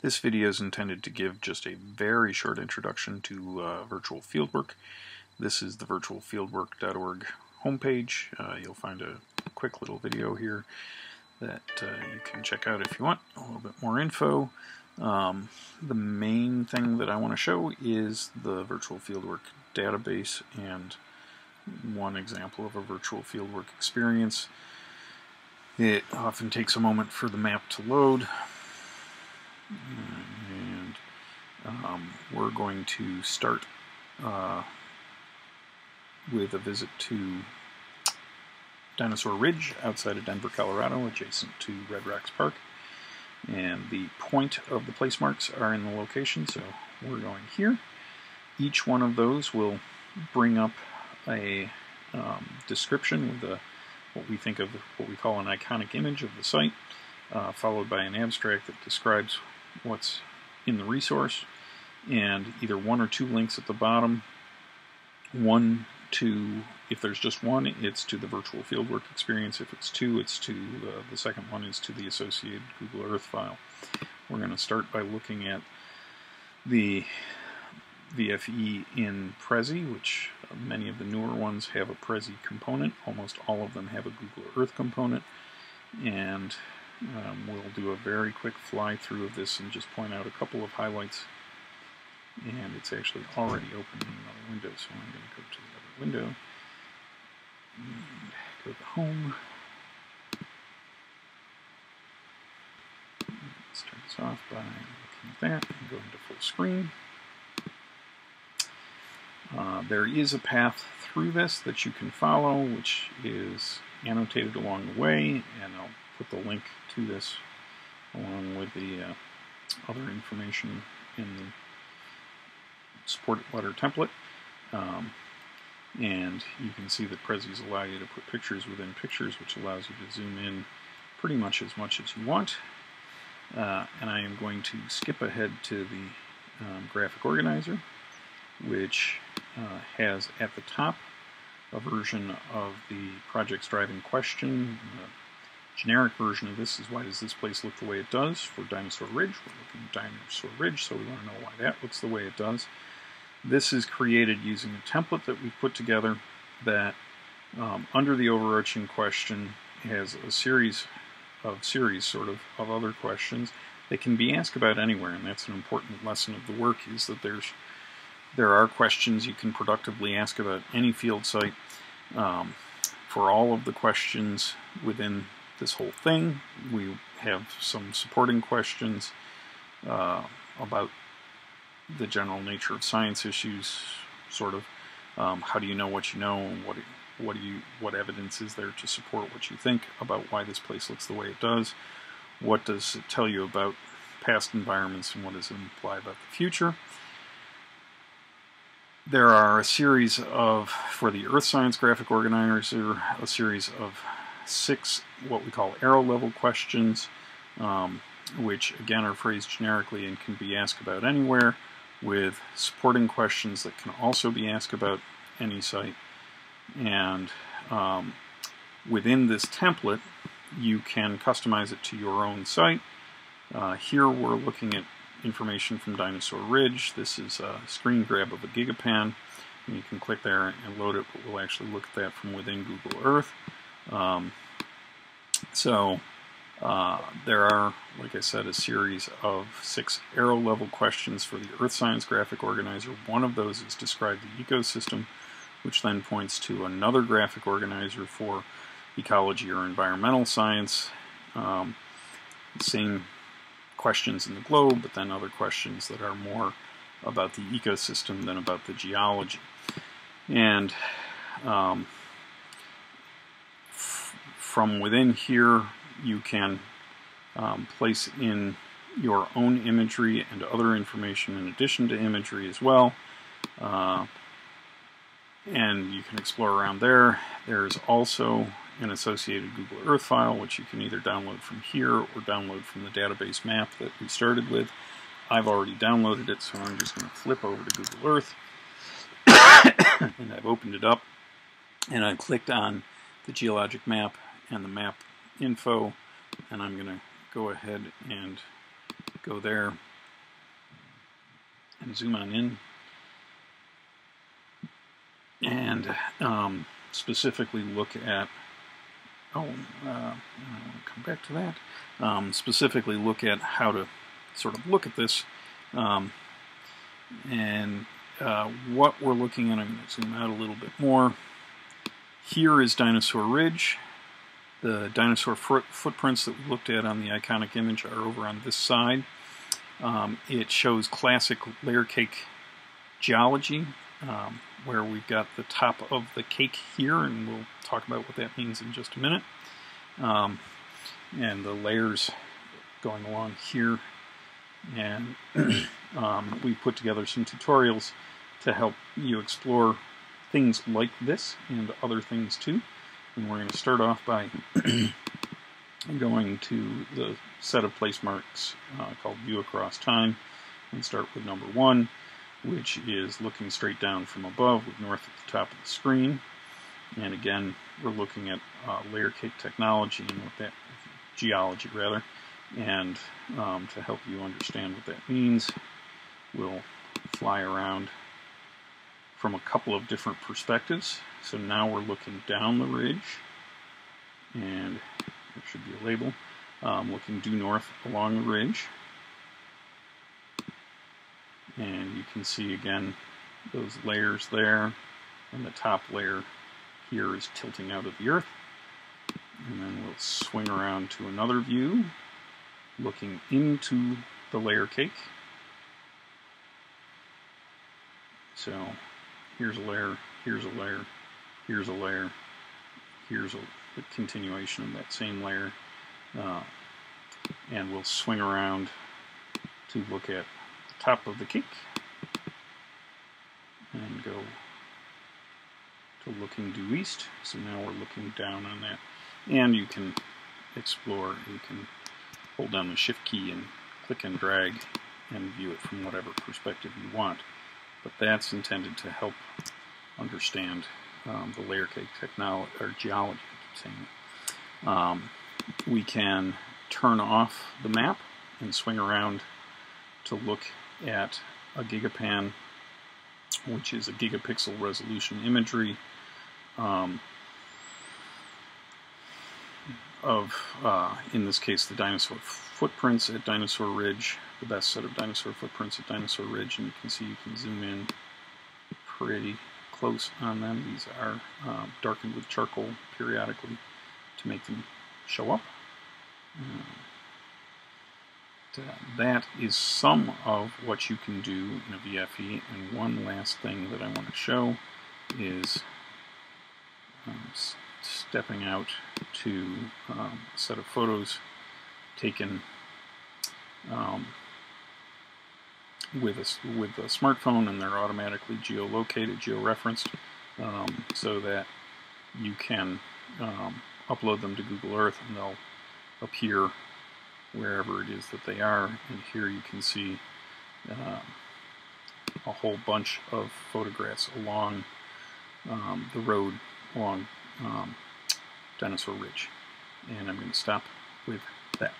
This video is intended to give just a very short introduction to uh, virtual fieldwork. This is the virtualfieldwork.org homepage. Uh, you'll find a quick little video here that uh, you can check out if you want a little bit more info. Um, the main thing that I want to show is the virtual fieldwork database and one example of a virtual fieldwork experience. It often takes a moment for the map to load and um, we're going to start uh, with a visit to Dinosaur Ridge outside of Denver, Colorado, adjacent to Red Rocks Park. And the point of the place marks are in the location, so we're going here. Each one of those will bring up a um, description with a, what we think of what we call an iconic image of the site, uh, followed by an abstract that describes what's in the resource, and either one or two links at the bottom. One to, if there's just one, it's to the virtual fieldwork experience. If it's two, it's to uh, the second one is to the associated Google Earth file. We're going to start by looking at the VFE in Prezi, which many of the newer ones have a Prezi component. Almost all of them have a Google Earth component. And um, we'll do a very quick fly through of this and just point out a couple of highlights. And it's actually already open in another window, so I'm going to go to the other window and go to home. Let's turn this off by looking at that and go into full screen. Uh, there is a path through this that you can follow, which is annotated along the way, and I'll put the link to this along with the uh, other information in the support letter template. Um, and you can see that Prezi's allow you to put pictures within pictures, which allows you to zoom in pretty much as much as you want. Uh, and I am going to skip ahead to the um, graphic organizer, which uh, has at the top a version of the project's driving question, generic version of this is why does this place look the way it does for Dinosaur Ridge. We're looking at Dinosaur Ridge, so we want to know why that looks the way it does. This is created using a template that we've put together that um, under the overarching question has a series of series sort of of other questions that can be asked about anywhere and that's an important lesson of the work is that there's there are questions you can productively ask about any field site um, for all of the questions within this whole thing. We have some supporting questions uh, about the general nature of science issues, sort of. Um, how do you know what you know, and what what do you what evidence is there to support what you think about why this place looks the way it does? What does it tell you about past environments, and what does it imply about the future? There are a series of, for the Earth Science Graphic Organizer, a series of six what we call arrow level questions, um, which again are phrased generically and can be asked about anywhere, with supporting questions that can also be asked about any site. And um, within this template, you can customize it to your own site. Uh, here we're looking at information from Dinosaur Ridge. This is a screen grab of a GigaPan. And you can click there and load it, but we'll actually look at that from within Google Earth. Um, so uh, there are, like I said, a series of six arrow level questions for the Earth Science Graphic Organizer. One of those is describe the ecosystem, which then points to another graphic organizer for ecology or environmental science. Um, same questions in the globe, but then other questions that are more about the ecosystem than about the geology. And um, from within here, you can um, place in your own imagery and other information in addition to imagery as well. Uh, and you can explore around there. There's also an associated Google Earth file, which you can either download from here or download from the database map that we started with. I've already downloaded it, so I'm just going to flip over to Google Earth. and I've opened it up, and I've clicked on the geologic map and the map info and I'm going to go ahead and go there and zoom on in. And um, specifically look at oh uh, come back to that. Um, specifically look at how to sort of look at this. Um, and uh, what we're looking at I'm going to zoom out a little bit more. Here is Dinosaur Ridge the dinosaur foot footprints that we looked at on the iconic image are over on this side um, it shows classic layer cake geology um, where we've got the top of the cake here, and we'll talk about what that means in just a minute. Um, and the layers going along here. And um, we put together some tutorials to help you explore things like this and other things too. And we're going to start off by going to the set of place marks uh, called View Across Time and start with number one which is looking straight down from above with north at the top of the screen. And again, we're looking at uh, layer cake technology and what that, geology rather, and um, to help you understand what that means, we'll fly around from a couple of different perspectives. So now we're looking down the ridge, and there should be a label, um, looking due north along the ridge. And you can see again those layers there and the top layer here is tilting out of the earth. And then we'll swing around to another view looking into the layer cake. So here's a layer here's a layer here's a layer here's a, a continuation of that same layer uh, and we'll swing around to look at the top of the cake and go to looking due east. So now we're looking down on that. And you can explore, you can hold down the shift key and click and drag and view it from whatever perspective you want. But that's intended to help understand um, the layer cake technology or geology. Um, we can turn off the map and swing around to look at a gigapan, which is a gigapixel resolution imagery um, of, uh, in this case, the dinosaur footprints at Dinosaur Ridge, the best set of dinosaur footprints at Dinosaur Ridge, and you can see you can zoom in pretty close on them. These are uh, darkened with charcoal periodically to make them show up. Uh, that is some of what you can do in a VFE. And one last thing that I want to show is um, stepping out to um, a set of photos taken um, with a, with a smartphone and they're automatically geolocated, georeferenced, um, so that you can um, upload them to Google Earth and they'll appear wherever it is that they are. And here you can see uh, a whole bunch of photographs along um, the road along um, Dinosaur Ridge. And I'm going to stop with that.